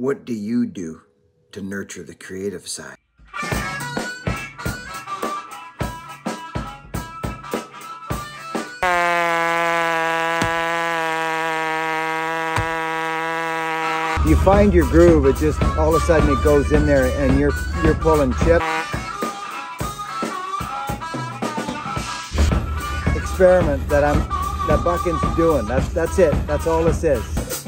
What do you do to nurture the creative side? You find your groove, it just all of a sudden it goes in there and you're you're pulling chips. Experiment that I'm that Buckin's doing. That's that's it. That's all this is.